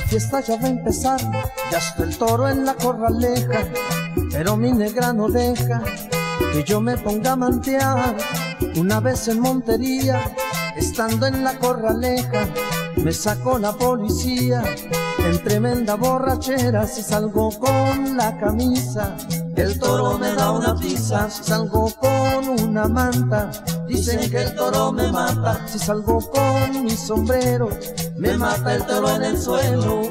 fiesta ya va a empezar, ya está el toro en la corraleja, pero mi negra no deja que yo me ponga a mantear. Una vez en Montería, estando en la corraleja, me sacó la policía en tremenda borrachera si salgo con la camisa. El toro me da una pizza si salgo con una manta. Dicen que el toro me mata si salgo con mi sombrero. Me mata el toro en el suelo.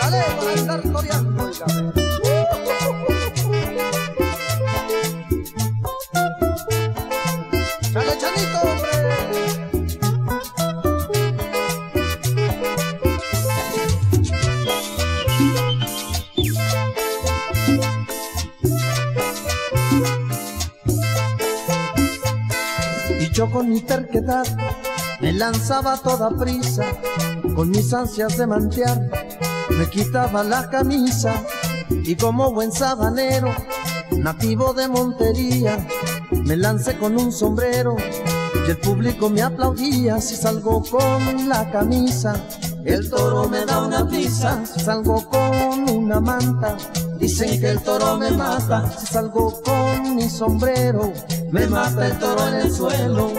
Para estar Yo con mi terquedad me lanzaba a toda prisa, con mis ansias de mantear, me quitaba la camisa y como buen sabanero, nativo de Montería, me lancé con un sombrero y el público me aplaudía si salgo con la camisa. El toro me da una pizza si salgo con una manta. Dicen que el toro me mata si salgo con mi sombrero. Me mata el toro en el suelo.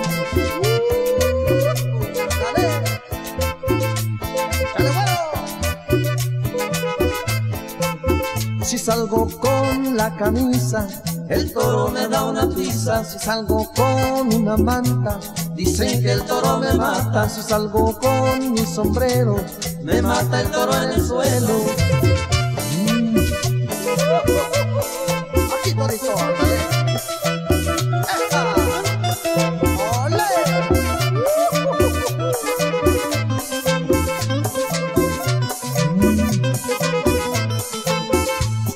Si salgo con la camisa, el toro me da una pizza. Si salgo con una manta, dicen que el toro me mata. Si salgo con mi sombrero, me mata el toro en el suelo.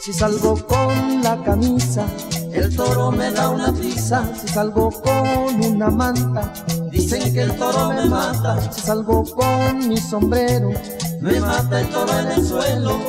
Si salgo con la camisa, el toro me da una pizza. Si salgo con una manta, dicen que el toro me mata. Si salgo con mi sombrero, me mata el toro en el suelo.